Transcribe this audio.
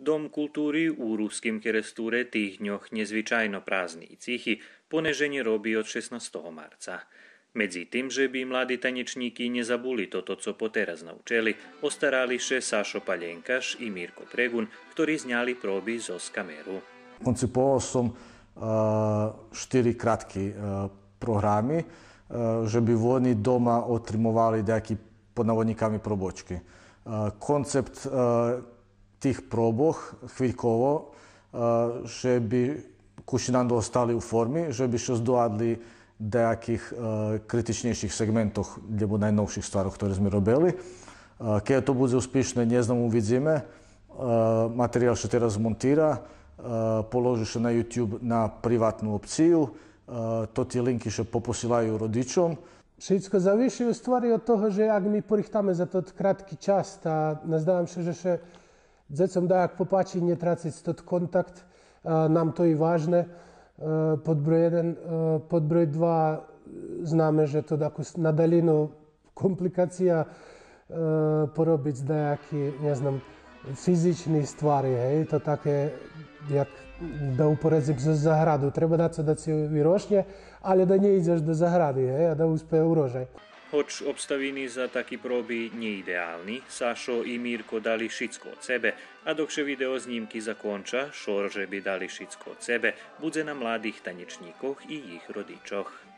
Dom kultúry u Ruským kerestúre tých dňoch nezvyčajno prázdny cichy, poneženie robí od 16. marca. Medzi tým, že by mladí tanečníky nezabuli toto, co poteraz naučili, ostarali še Sašo Paljenkaš i Mirko Pregun, ktorí zňali proby zo kameru. Koncipovao som uh, štyri kratki uh, programi, uh, že by oni doma otrimovali nejaký pod navodnikami probočky. Uh, koncept uh, tih proboh chvíľkovo, že by kušinando ostali u formi, že by še zdovadli nejakých kritičnejších segmentoch, kde bu najnovších stvarov, ktoré sme robili. Keď to bude uspešné, ne znam, uvidíme. Materijal še teraz montira, položi še na YouTube na privatnu opciju, to ti linky še poposilajú rodičom. Všetko зависи u stvari od toho, že ak my porichtáme za tot kratki čas, ta nazdávám sa, že Zresztą jak popatrzeć, nie tracić stąd kontakt, nam to i ważne. Podbroj 1, podbroj 2 znamy, że to taką na dalinu komplikacja e, porobić деякі, не знам, фізичні ствари, гей, то таке, як да упорезив за заграду, треба датися до цієї вірошні, але да не йдеш до загради, гей, а да успіє урожай. Hoč obstaviny za taký proby neideálny, Sašo i Mirko dali šicko od sebe, a dokše video znímky zakonča, šor, že by dali šicko od sebe, budze na mladých tanečníkoch i ich rodičoch.